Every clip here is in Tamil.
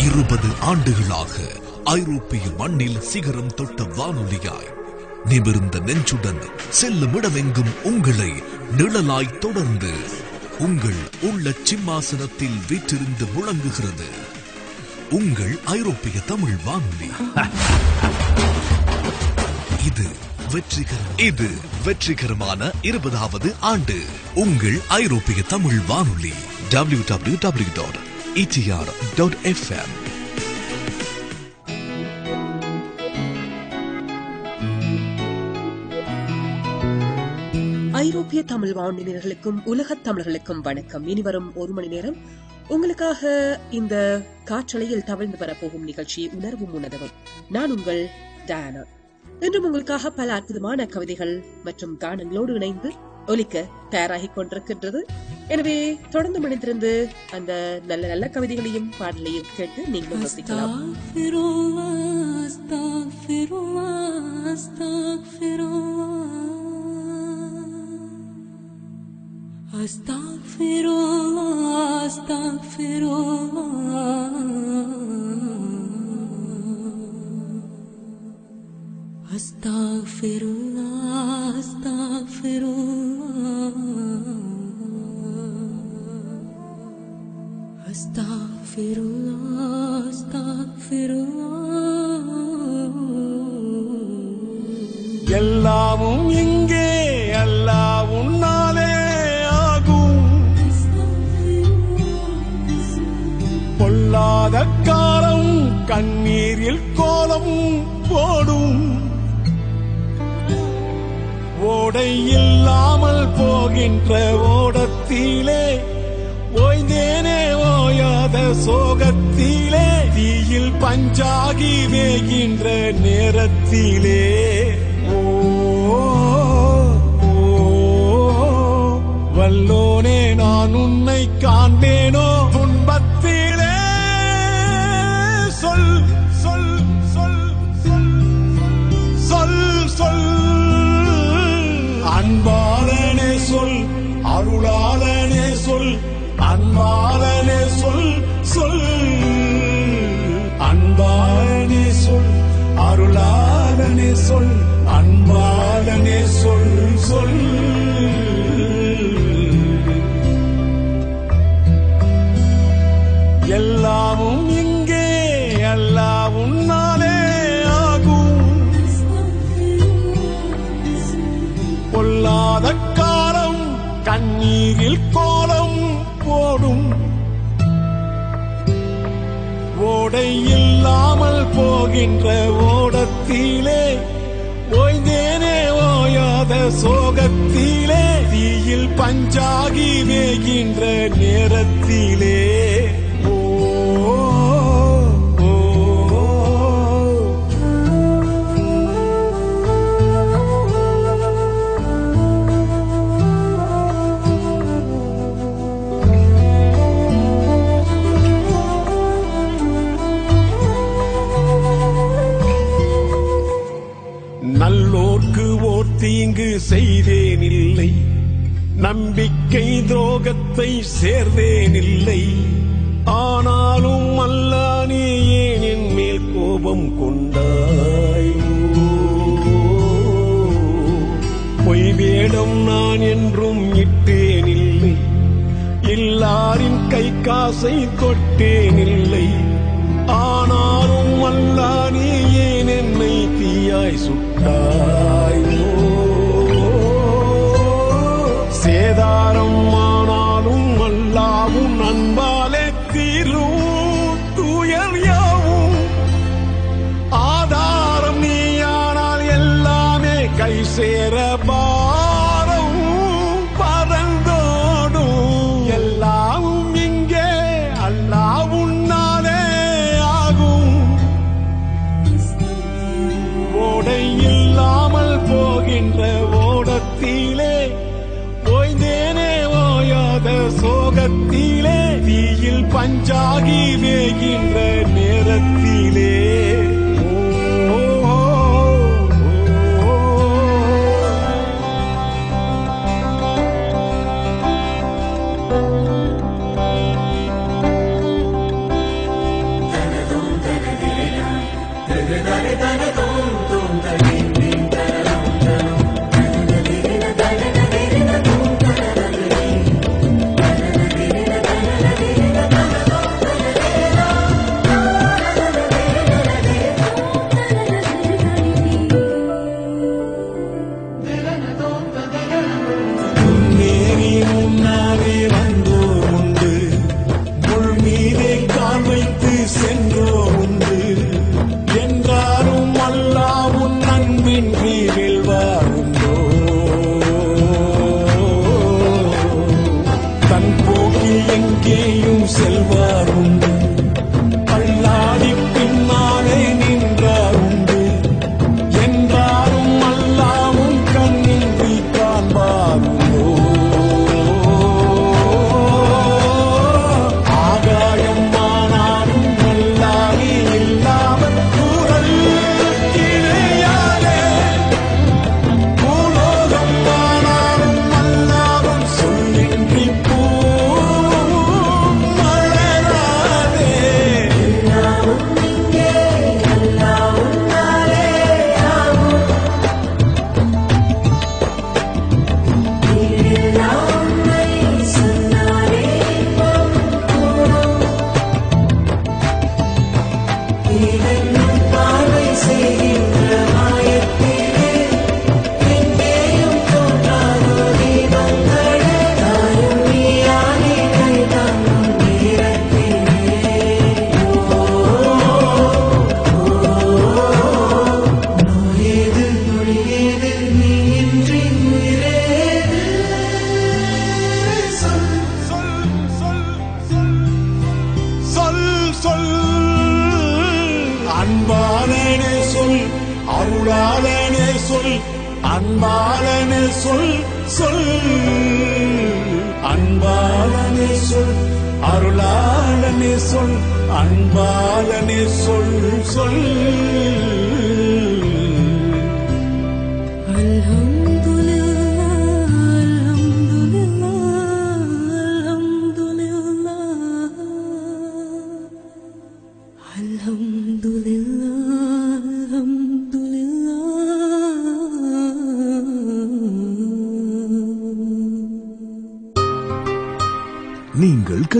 இருபது ஆண்டுகளாக ஐரோப்பிய மண்ணில் சிகரம் தொட்ட வானொலியாய். நிமிர்ந்த நெஞ்சுடன் செல்லும் இடமெங்கும் உங்களை நிழலாய் தொடர்ந்து உங்கள் உள்ள சிம்மாசனத்தில் வீற்றிருந்து முழங்குகிறது. உங்கள் ஐரோப்பிய தமிழ் வானொலி. இது வெற்றிகரம் இது வெற்றிகரமான இருபதாவது ஆண்டு. உங்கள் ஐரோப்பிய தமிழ் வானொலி. W W W dot etr.fm ஐரோப்பிய தமிழ் வானொலியினர்களுக்கும் உலகத் தமிழர்களுக்கும் வணக்கம். இனிவரும் ஒரு மணி நேரம். உங்களுக்காக இந்த காற்றலையில் தவழ்ந்து வரப்போகும் நிகழ்ச்சி உணர்வும் உணர்வும் நான் உங்கள் டயானா. இன்றும் உங்களுக்காக பல அற்புதமான கவிதைகள் மற்றும் கானங்களோடு இணைந்து ஒலிக்க தயாராகிக் கொண்டிருக்கின்றது எனவே தொடர்ந்து மணிந்திருந்து அந்த நல்ல நல்ல கவிதைகளையும் பாடலையும் கேட்டு நீங்களும் ரசிக்கலாம் أستغفر الله أستغفر الله أستغفر الله أستغفر الله أستغفر الله أستغفر الله أستغفر الله أستغفر الله எல்லாமும் இங்கே அல்லா உன்னாலே ஆகும் பொல்லாத காலம் கண்ணீரில் கோலம் ஓடை இல்லாமல் போகின்ற ஓடத்திலே ஓய்ந்தேனே ஓயாத சோகத்திலே தீயில் பஞ்சாகி வேகின்ற நேரத்திலே. ஓ, வல்லோனே நான் உன்னை காண்பேனோ? சொல் அன்பாளனே சொல் சொல். எல்லாவும் இங்கே எல்லாவும் உன்னாலே ஆகும். பொல்லாத காலம் கண்ணீரில் கோலம் போடும். ஓடை இல்லாமல் போகின்ற ஓடத்திலே ஓய்ந்தேனே ஓயாத சோகத்திலே தீயில் பஞ்சாகி வேகின்ற நேரத்திலே தீங்கு செய்தேனில்லை. நம்பிக்கை துரோகத்தை சேர்ந்தேனில்லை. ஆனாலும் அல்லானே ஏன் என் மேல் கோபம் கொண்டாய்? பொய் வேடம் நான் என்றும் இட்டேனில்லை. எல்லாரின் கை காசை தொட்டேனில்லை. ஆனாலும் அல்லானே ஏன் என்னை தீயாய் சுட்டாய்? பஞ்சாகி வேகின்ற நேரத்தில் அருளாளனே சொல் அன்பாலனே சொல் சொல். அன்பாலனே சொல் அருளாளனே சொல் அன்பாலனே சொல் சொல்.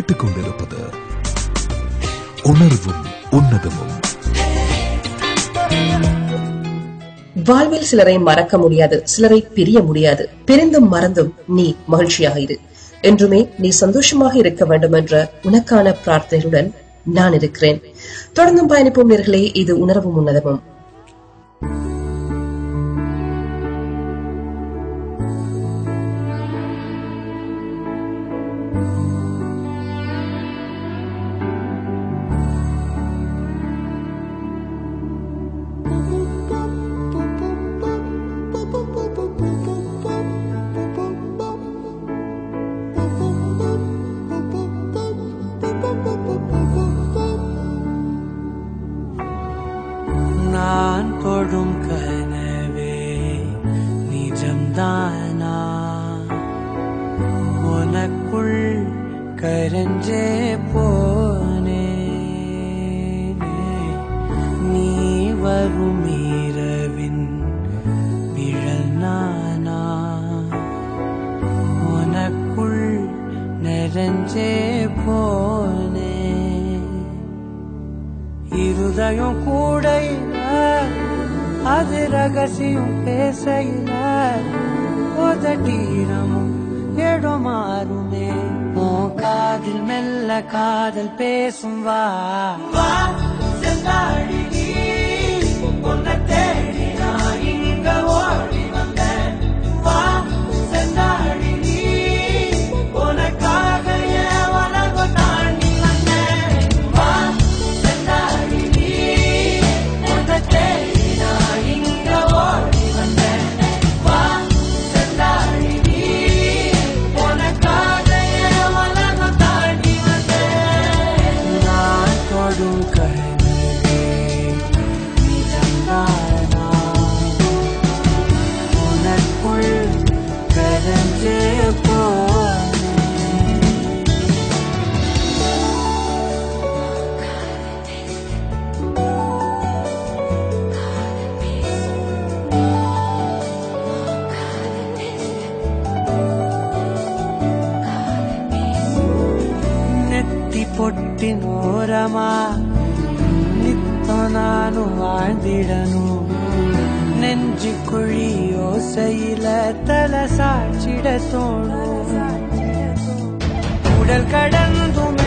கேட்டுக்கொண்டிருப்பது உணர்வும் உன்னதமும். வாழ்வில் சிலரை மறக்க முடியாது சிலரை பிரிய முடியாது. பிரிந்தும் மறந்தும் நீ மகிழ்ச்சியாக இரு. என்றுமே நீ சந்தோஷமாக இருக்க வேண்டும் என்ற உனக்கான பிரார்த்தனையுடன் நான் இருக்கிறேன். தொடர்ந்தும் பயணிப்போம் நேர்களே இது உணர்வும் உன்னதமும். நிறைஞ்சே போனே இருதயம் கூடையில அது ரகசியம் பேசையில உதட்டீரமும் இடம் மாறுமே ஓ காதில் மெல்ல காதல் பேசும் வா வா செந்தாழி தேடி நான் இங்க ஓடி ஓரமா நித்தம் நானும் வாழ்ந்திடணும் நெஞ்சு குழி ஓசையில தலை சாட்சிட தோணும் உடல் கடந்தும்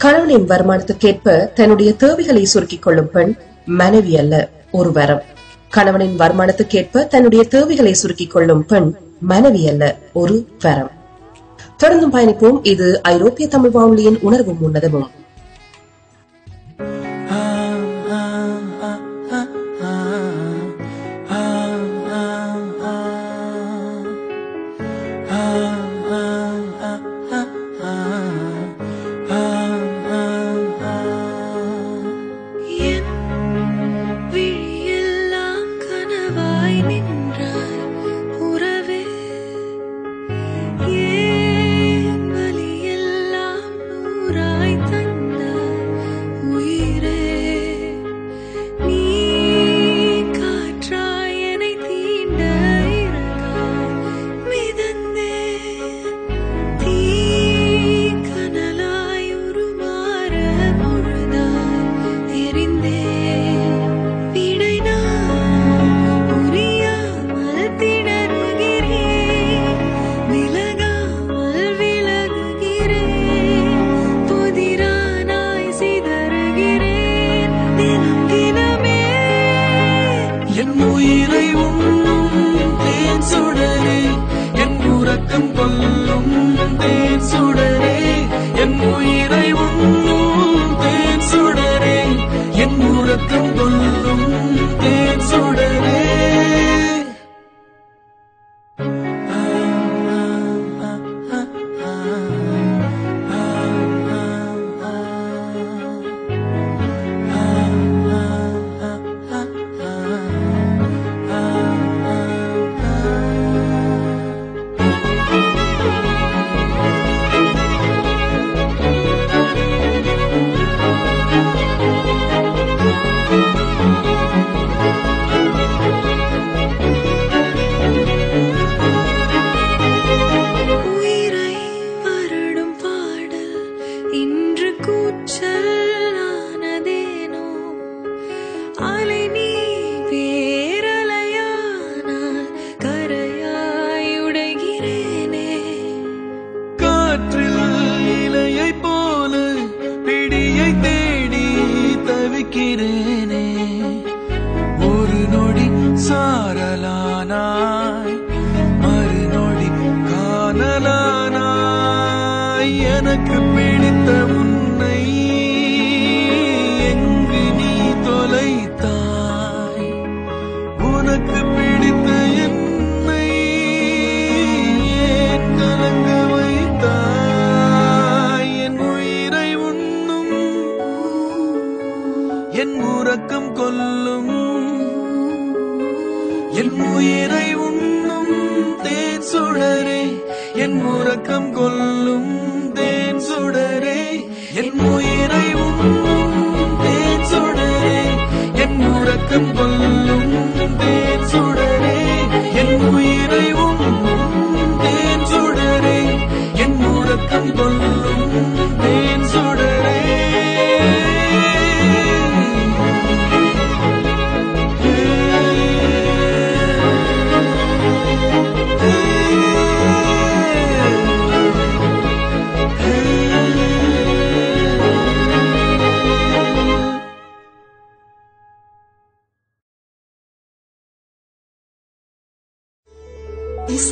கணவனின் வருமானத்துக்கேற்ப தன்னுடைய தேவைகளை சுருக்கிக் கொள்ளும் பெண் மனைவி அல்ல ஒரு வரம். கணவனின் வருமானத்துக்கேற்ப தன்னுடைய தேவைகளை சுருக்கிக் கொள்ளும் பெண் மனைவி அல்ல ஒரு வரம். தொடர்ந்தும் பயணிப்போம். இது ஐரோப்பிய தமிழ் வானொலியின் உணர்வும் உன்னதமும்.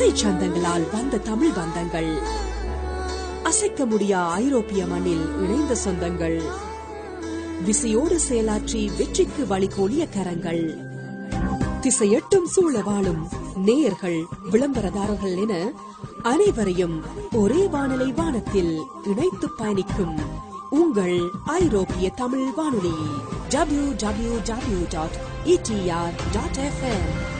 இசை சந்தங்களால் வந்த தமிழ் பந்தங்கள். அசைக்க முடியா ஐரோப்பிய மண்ணில் இணைந்த சொந்தங்கள். விசையோடு செயலாற்றி வெற்றிக்கு வழிகோலிய கரங்கள். திசையட்டும் சூழ வாழும் நேயர்கள் விளம்பரதாரர்கள் என அனைவரையும் ஒரே வானிலை வானத்தில் இணைத்து பயணிக்கும் உங்கள் ஐரோப்பிய தமிழ் வானொலி. W W W dot ETR dot FM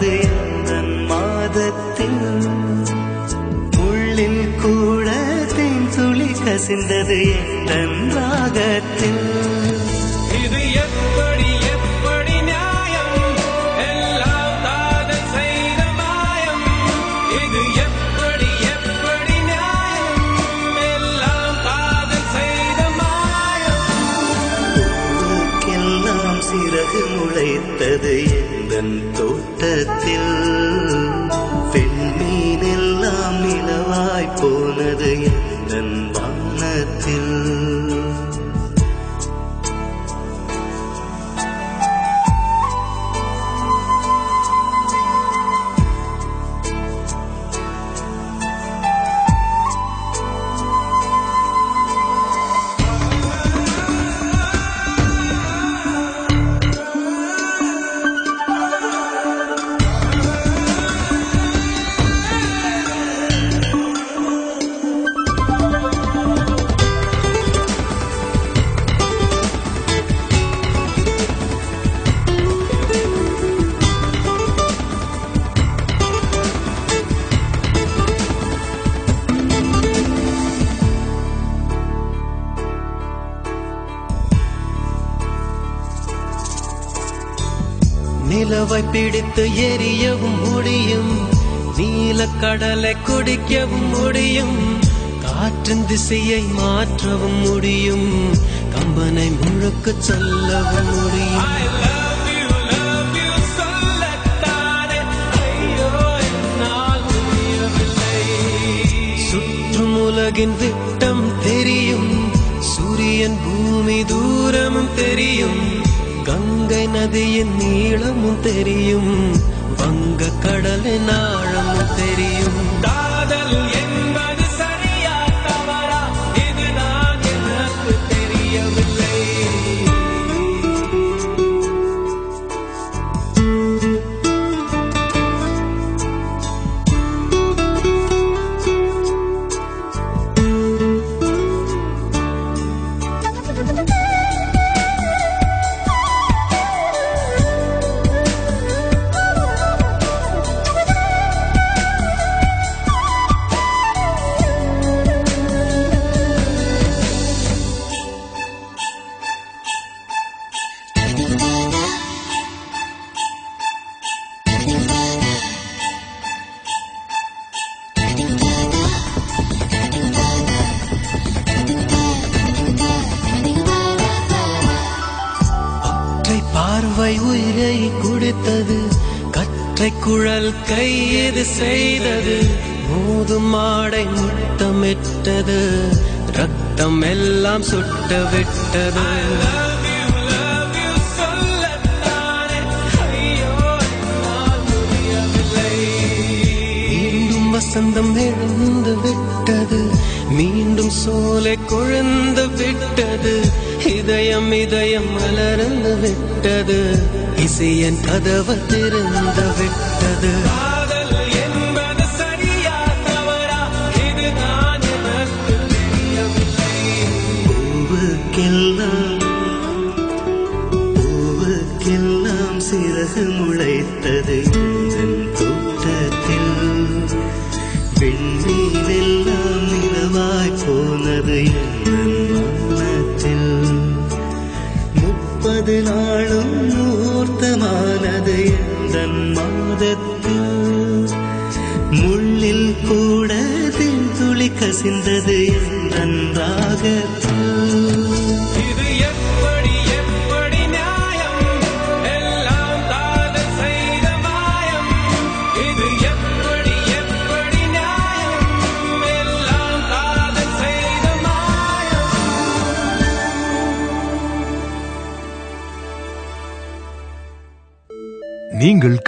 முகூர்த்தமானது எந்த மாதத்தில். உள்ளில் கூட தேன் துளி கசிந்தது எந்த ராகத்தில் தோட்டத்தில் பிடித்து எரியவும் முடியும். நீலக்கடலை குடிக்கவும் முடியும். காற்றின் திசையை மாற்றவும் முடியும். கம்பனை முழுக்க சொல்லவும் முடியும். உலகின் விட்டம் தெரியும். சூரியன் பூமி தூரமும் தெரியும். கங்கை நதியின் நீளமும் தெரியும். வங்க கடலின் ஆழமும் தெரியும். காதல் விட்டு விட்டது. மீண்டும் வசந்தம் எழுந்து விட்டது. மீண்டும் சோலை கொழுந்து விட்டது. இதயம் இதயம் மலர்ந்து விட்டது. இசையன் கதவு திறந்து விட்டது. முளைத்தது எந்தன் தோட்டத்தில் விண்மீனெல்லாம் நிலவாய் போனது எந்தன் முப்பது நாளும் மூர்த்தமானது எந்த மாதத்தில். முள்ளில் கூட துளி கசிந்தது எந்தன் ராகத்தில்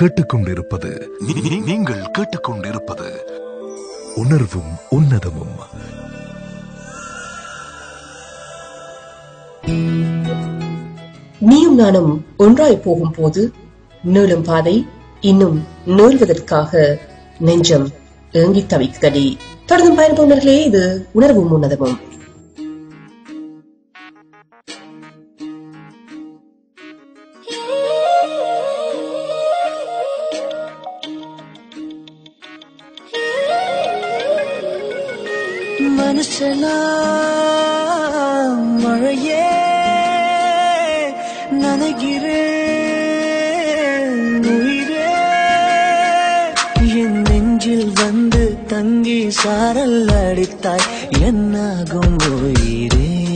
கேட்டுக்கொண்டிருப்பது. நீங்கள் கேட்டுக்கொண்டிருப்பது. உணர்வும் உன்னதமும். நீயும் நானும் ஒன்றாய் போகும் போது நீளும் பாதை இன்னும் நோல்வதற்காக நெஞ்சம் ஏங்கித் தவிக்கடி தொடர்ந்து பயணப்பவர்களே இது உணர்வும் உன்னதமும். மனுஷனா மழையே நனைகிறேன் உயிரே. என் நெஞ்சில் வந்து தங்கி சாரல் அடித்தாய். என்னாகும் உயிரே?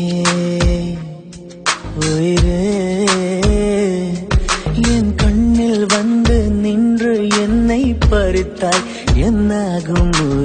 உயிரே. என் கண்ணில் வந்து நின்று என்னை பறித்தாய். என்னாகும் உயிரே?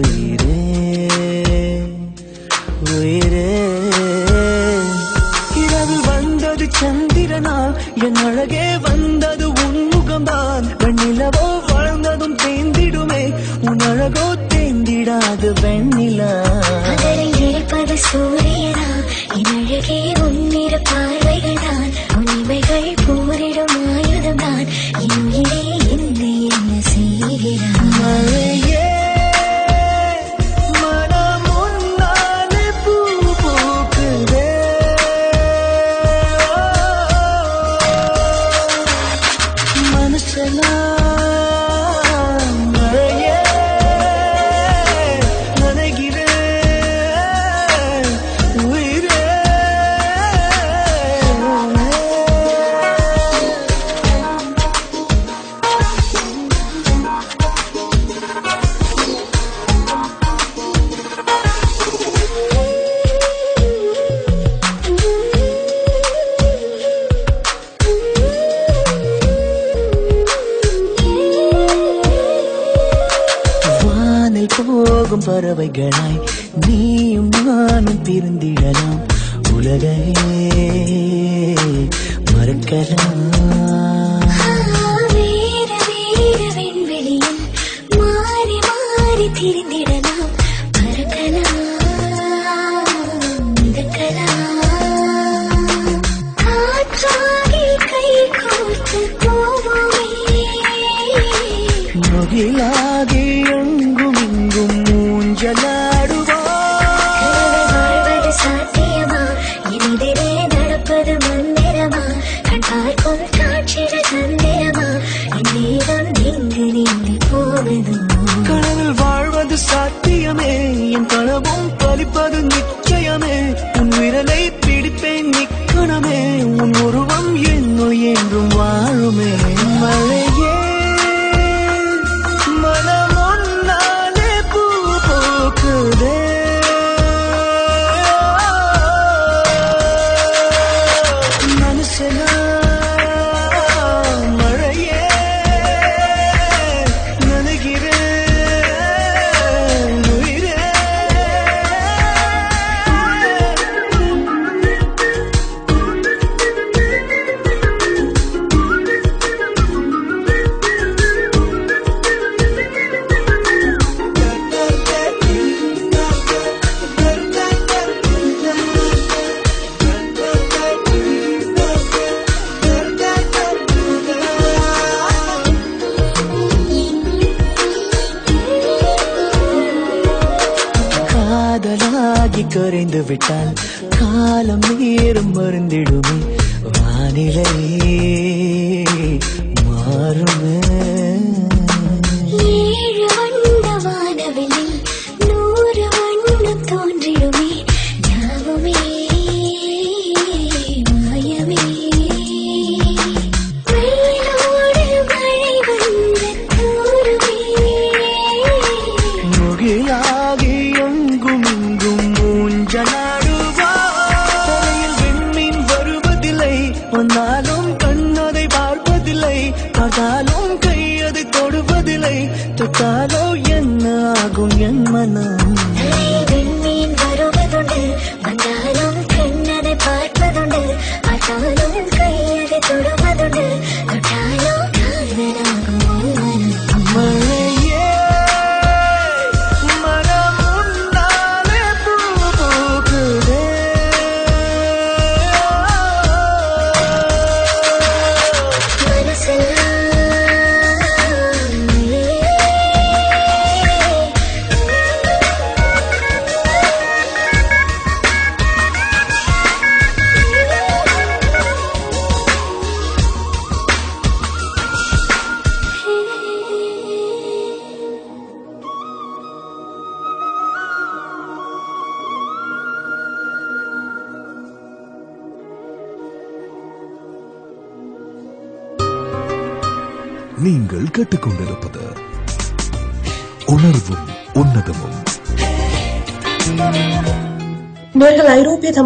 get out.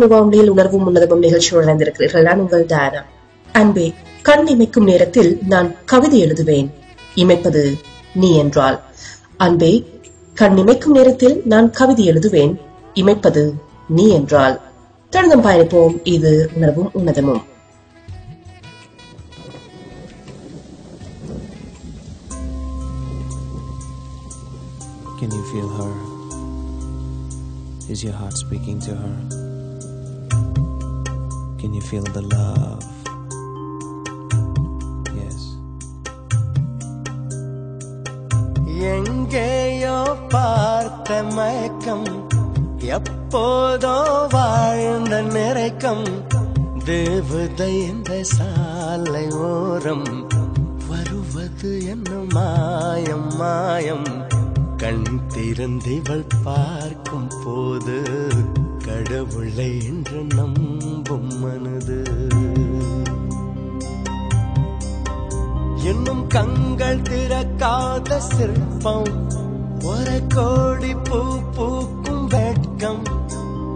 ஐரோப்பிய தமிழ் வானொலியில் உணர்வும் உன்னதமும் நிகழ்ச்சியோடு இணைந்திருக்கிறீர்கள் நான் உங்கள் டயானா அன்பே கண் இமைக்கும் நேரத்தில் நான் கவிதை எழுதுவேன். இமைப்பது நீ என்றால் அன்பே கண் இமைக்கும் நேரத்தில் நான் கவிதை எழுதுவேன். இமைப்பது நீ என்றால் தொடர்ந்தும் பயணிப்போம். இது உணர்வும் உன்னதமும். Can you feel her? Is your heart speaking to her? Can you feel the love? Yes. எங்கேயோ பார்த்த மயக்கம் எப்போதோ வாழ்ந்த நிறைக்கம் தேவதை இந்த சாலை ஓரம் வருவது என்ன மாயம் மாயம் கண் திறந்திவள் பார்க்கும் போது கடவுளை என்று நம்பும் மனது. இன்னும் கங்கள் திறக்காத சிற்பம். ஒரு கோடி பூ பூக்கும் வெட்கம்.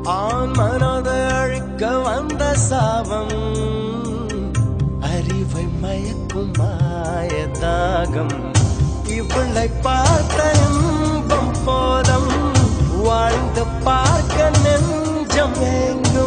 ஆண் மனது அழிக்க வந்த சாபம். அறிவை மயக்கும் மாயதாகம். இவளை பார்த்த இன்பம் போதம். வாழ்ந்து பார்க்க நெஞ்சம் எங்கும்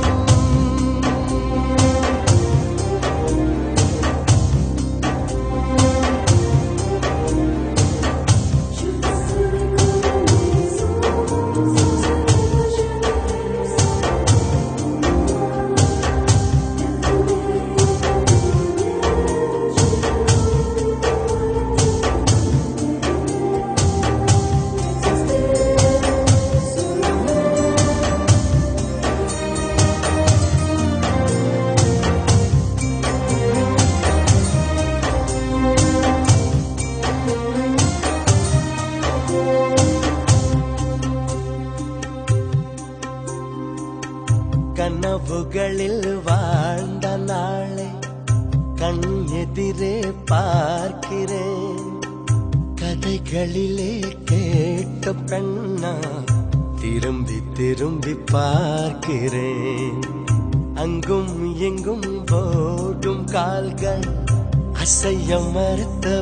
yang meritu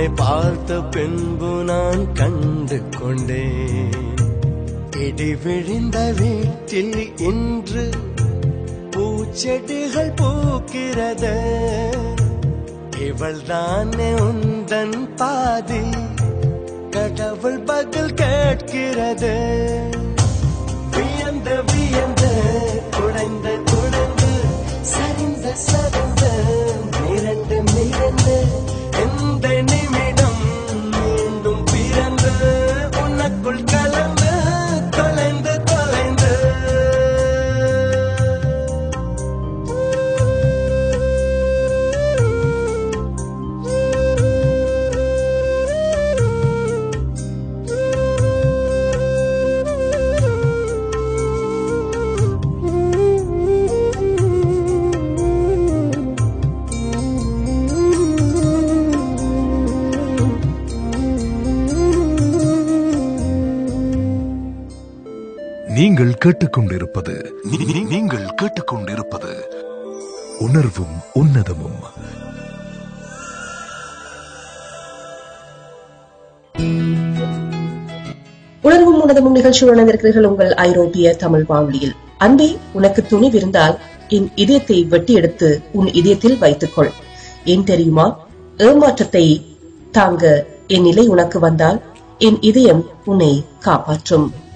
உன்னை பார்த்த பின்பு நான் கண்டு கொண்டேன். இடி விழுந்த வீட்டில் இன்று பூச்செடிகள் பூக்கிறது. இவள் தானே உந்தன் பாதி கடவுள் பகல் கேட்கிறது. வியந்து வியந்து குடைந்து குடைந்து சரிந்த சரி நீங்கள் கேட்டுக்கொண்டிருப்பது நீங்கள் கேட்டுக்கொண்டிருப்பது உணர்வும் உன்னதமும். உணர்வும் உணர்வும் நிகழ்ச்சியில் இணைந்திருக்கிறீர்கள் உங்கள் ஐரோப்பிய தமிழ் வானொலியில். அன்பே உனக்கு துணிவிருந்தால் என் இதயத்தை வெட்டி எடுத்து உன் இதயத்தில் வைத்துக்கொள். ஏன் தெரியுமா? ஏமாற்றத்தை தாங்க என் நிலை உனக்கு வந்தால் என் இதயம் உன்னை காப்பாற்றும்.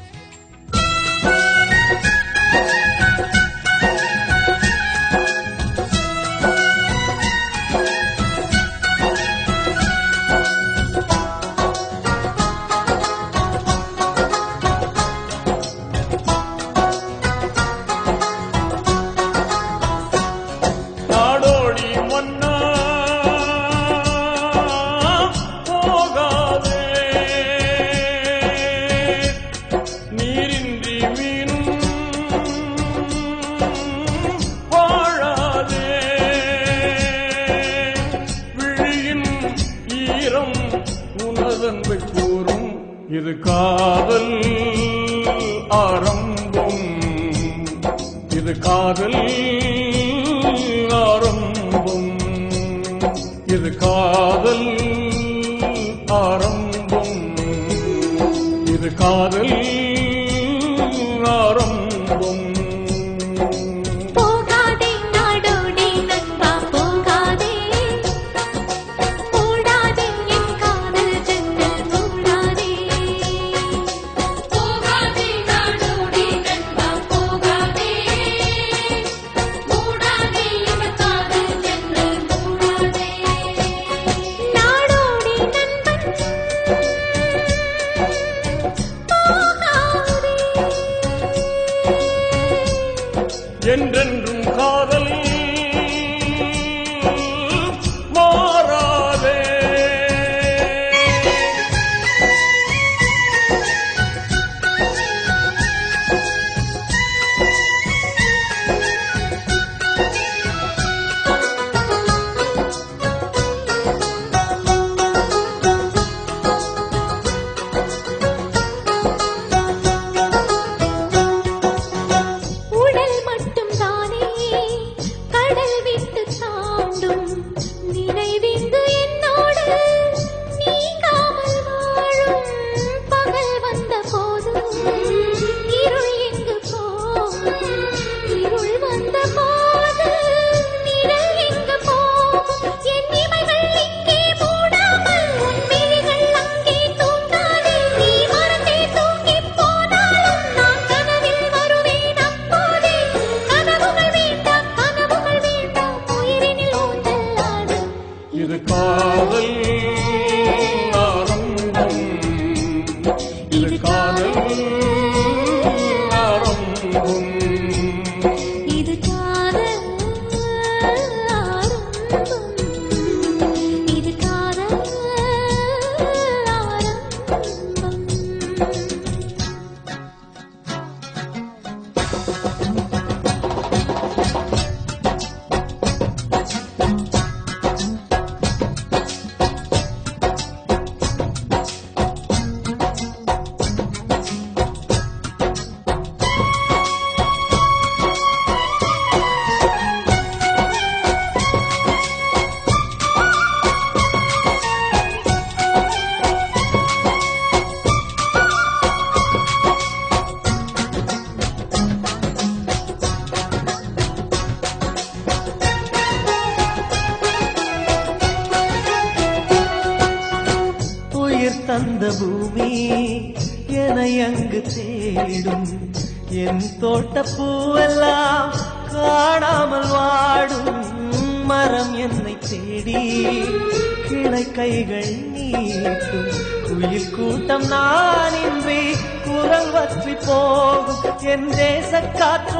நான் இன்றி குரல் வற்றி போகும். என் தேசக்காற்று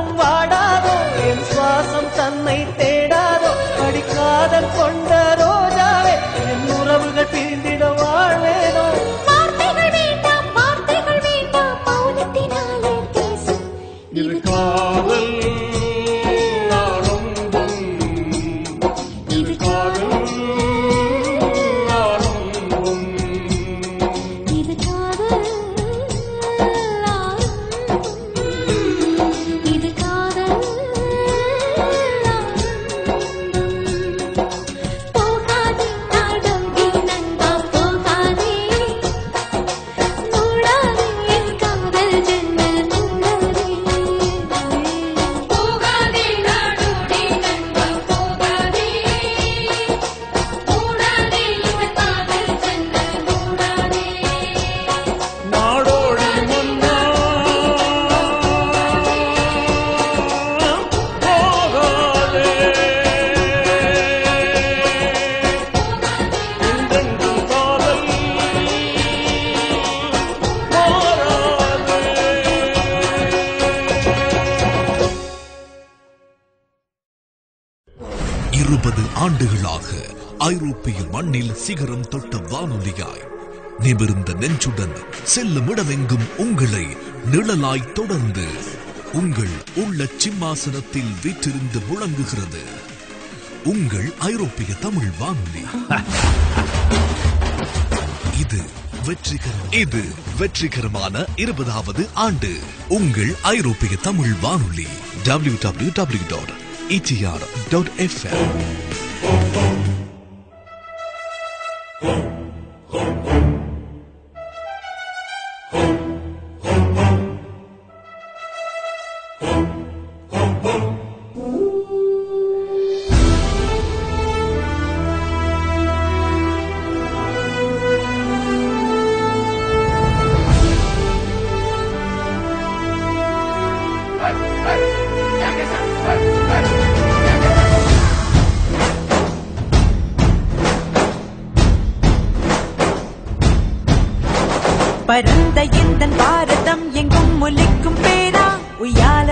விண்ணில் சிகரம் தொட்ட வானொலியாய். நிமிர்ந்த நெஞ்சுடன் செல்லும் இடமெங்கும் உங்களை நிழலாய் தொடர்ந்து உங்கள் உள்ள சிம்மாசனத்தில் வீற்றிருந்து முழங்குகிறது உங்கள் ஐரோப்பிய தமிழ் வானொலி. இது வெற்றிகரம். இது வெற்றிகரமான இருபதாவது ஆண்டு உங்கள் ஐரோப்பிய தமிழ் வானொலி. W W W dot ETR dot FM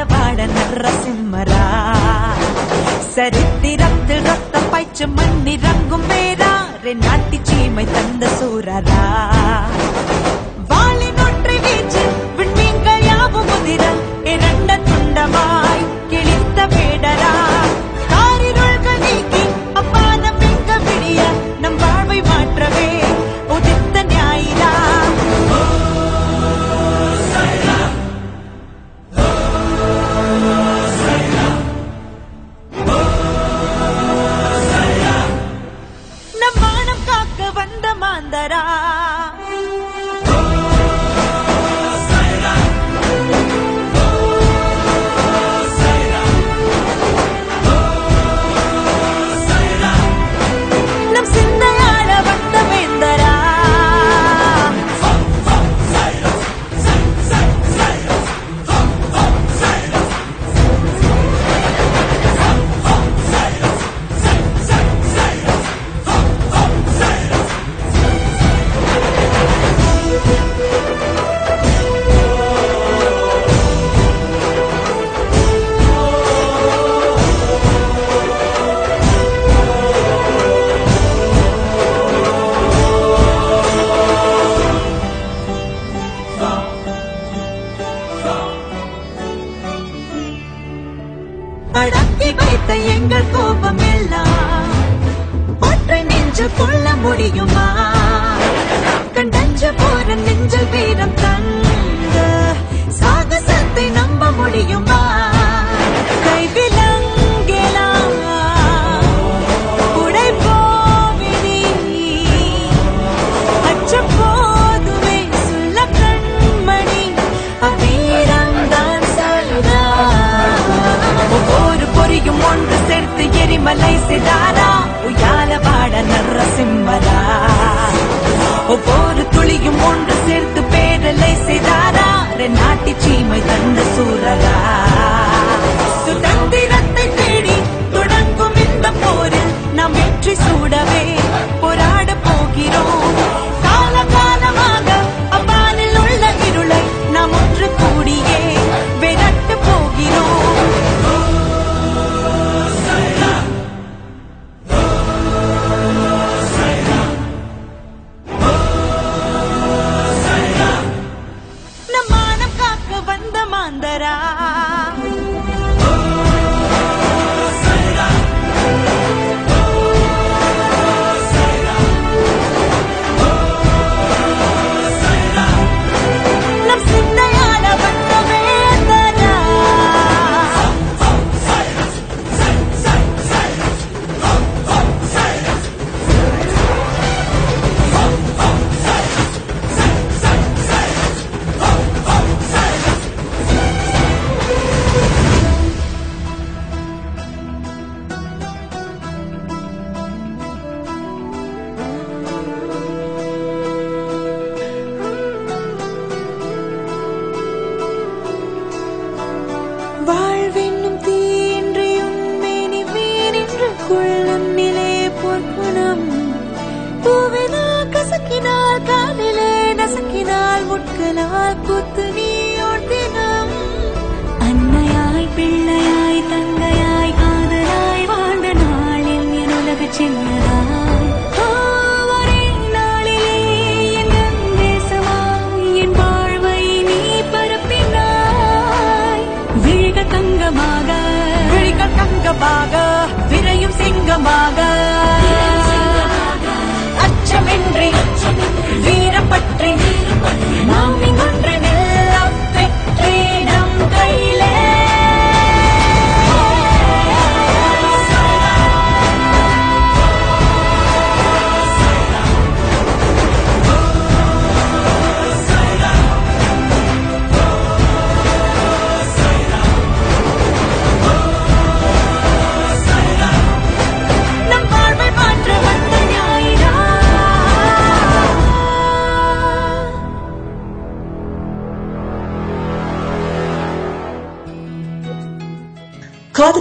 ఆడవాడ నర్రసింహరా సరిత్తి రత్తిల్ రత్త పైచ మన్ని రంగు మేరా. రే నాటి చీమై తంద సూరరా.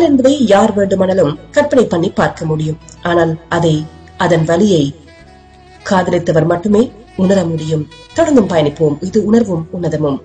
யார் என்பதை யார் வேண்டுமானாலும் கற்பனை பண்ணி பார்க்க முடியும். ஆனால் அதை அதன் வழியை காதலித்தவர் மட்டுமே உணர முடியும். தொடர்ந்தும் பயணிப்போம். இது உணர்வும் உன்னதமும்.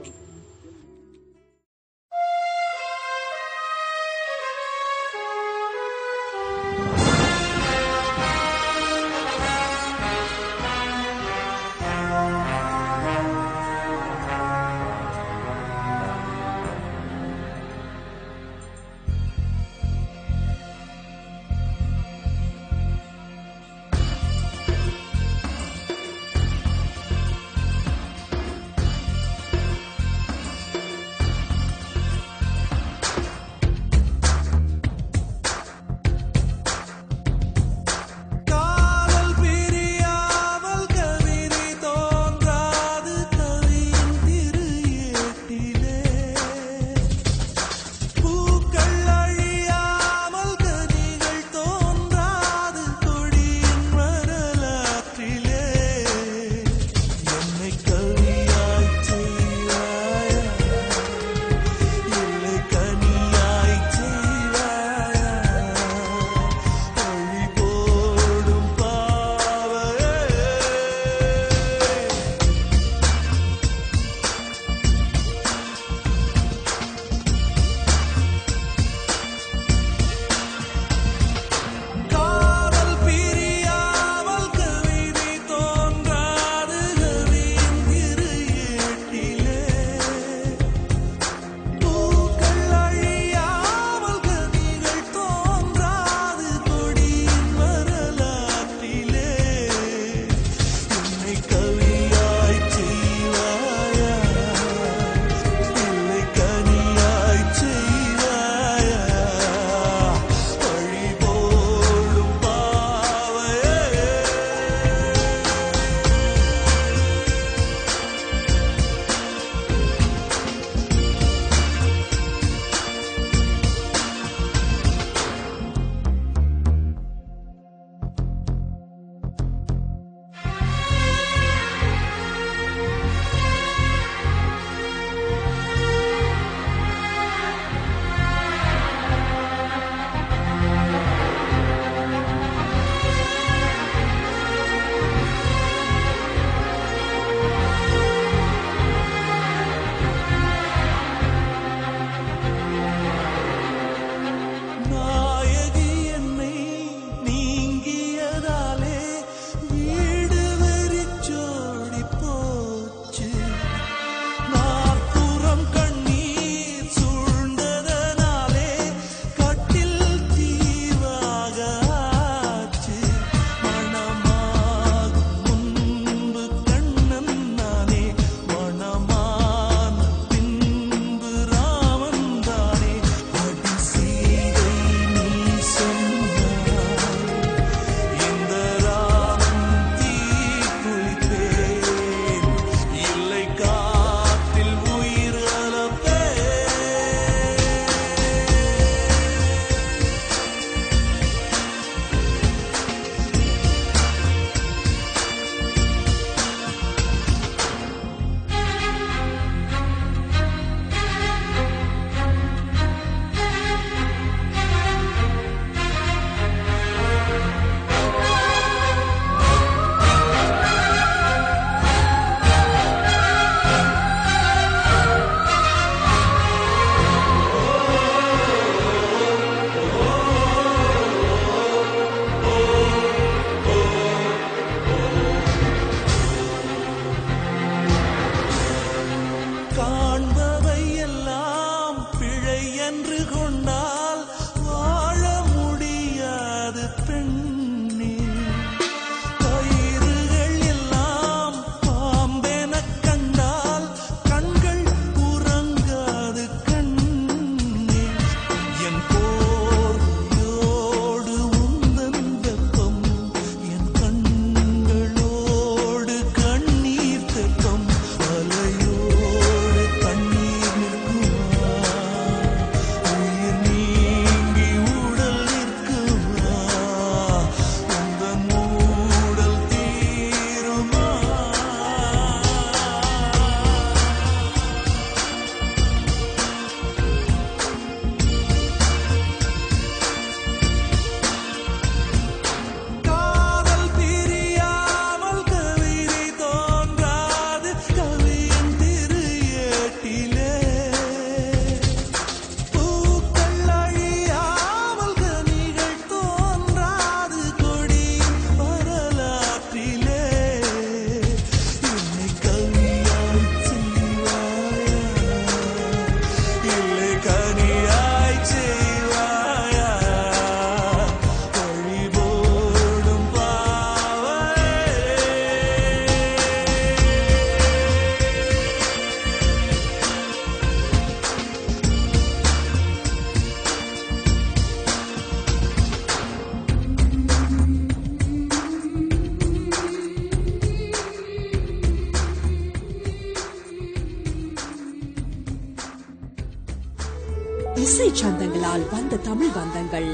சந்தங்களால் வந்த தமிழ் பந்தங்கள்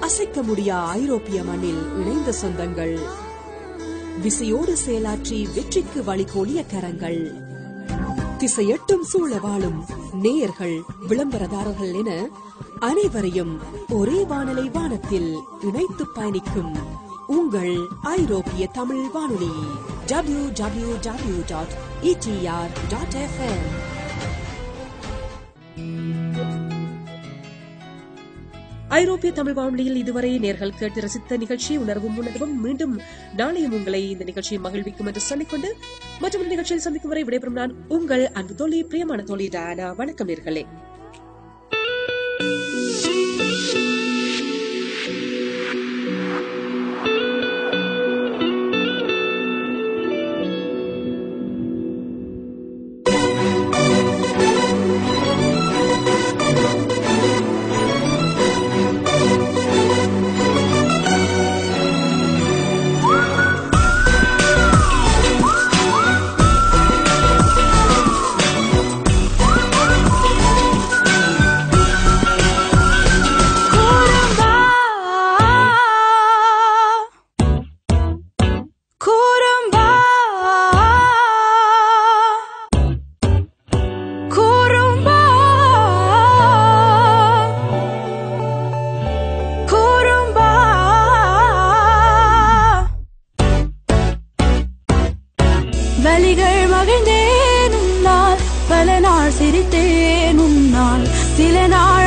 அசைக்க முடியா ஐரோப்பிய மண்ணில் இணைந்த சொந்தங்கள். விசையோடு செயலாற்றி வெற்றிக்கு வழிகோலிய கரங்கள். திசையட்டும் சூழ வாழும் நேயர்கள் விளம்பரதாரர்கள் என அனைவரையும் ஒரே வானலை வானத்தில் இணைத்து பயணிக்கும் உங்கள் ஐரோப்பிய தமிழ் வானொலி W W W dot ETR dot FM ஐரோப்பிய தமிழ் வானொலியில் இதுவரை நேர்கள் கேட்டு ரசித்த நிகழ்ச்சி உணர்வும் உணர்வும். மீண்டும் நாளையும் உங்களை இந்த நிகழ்ச்சியை மகிழ்விக்கும் என்று சொல்லிக்கொண்டு மற்றொரு நிகழ்ச்சியில் சந்திக்கும் வரை விடைபெறும் நான் உங்கள் அன்பு தோழி பிரியமான தோழி டானா. வணக்கம் நேர்களே. வலிகள் மகிழ்ந்தேன் உன்னால் பல நாள் சிரித்தேன் உன்னால் சில நாள்